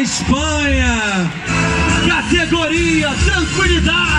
Espanha. Categoria Tranquilidade.